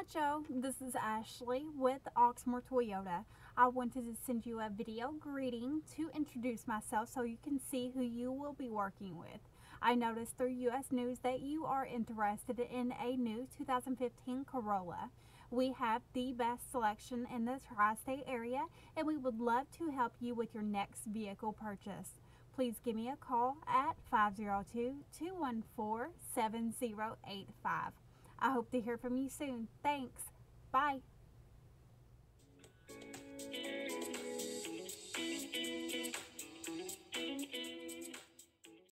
Hi Joe, this is Ashley with Oxmoor Toyota. I wanted to send you a video greeting to introduce myself so you can see who you will be working with. I noticed through US News that you are interested in a new 2015 Corolla. We have the best selection in the tri-state area and we would love to help you with your next vehicle purchase. Please give me a call at 502-214-7085. I hope to hear from you soon. Thanks. Bye.